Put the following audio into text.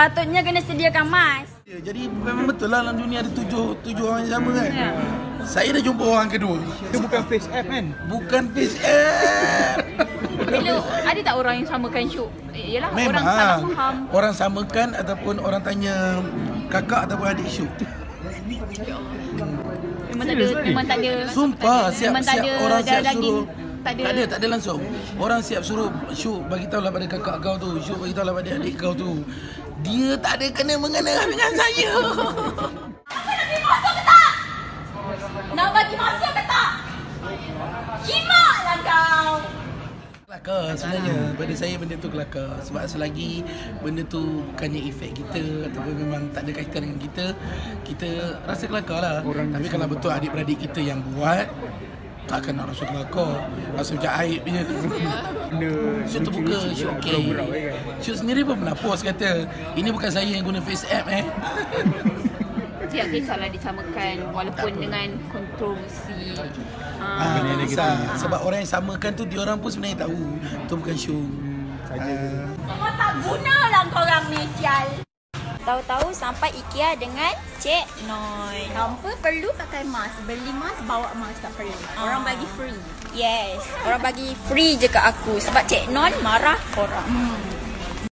kan. Sepatutnya kena sediakan mas. Ya, jadi memang betul lah dalam dunia ada tujuh, tujuh orang yang sama kan. Ya. Saya dah jumpa orang kedua. Itu bukan face app kan? Bukan face app. Bila ada tak orang yang samakan syuk? Eh, Yelah, Memang orang salah faham. Orang samakan ataupun orang tanya kakak ataupun adik syuk. Memang tak ada, memang tak ada. Sumpah siap memang tak siap orang siap suruh Tak ada. tak ada, tak ada langsung. Orang siap suruh Syuk bagi tahu lah pada kakak kau tu, Syuk bagi tahu lah pada adik kau tu. Dia tak ada kena mengena dengan saya. Nak bagi masa ke tak? Kimak lah kau. Kelakar sebenarnya pada saya benda tu kelakar sebab selagi benda tu bukannya efek kita ataupun memang tak ada kaitan dengan kita kita rasa kelakar lah Orang tapi kalau betul adik-beradik kita yang buat takkan nak rasa kelakar rasa macam aib je Syuk terbuka. Gurau-gurau kan? Syuk sendiri pun pernah post kata, ini bukan saya yang guna face app eh. Tidak kisahlah disamakan walaupun dengan kontroversi. Ah, Ha. tak kisah. Sebab orang yang samakan tu, diorang pun sebenarnya tahu. Tu bukan Syuk. Saja. Kau tak guna lah korang ni sial. Tahu-tahu sampai IKEA dengan Cik Noi. Tanpa perlu pakai mask. Beli mask, bawa mask tak perlu. Orang bagi free. Yes, orang bagi free je kat aku sebab Cik Non marah korang. Hmm.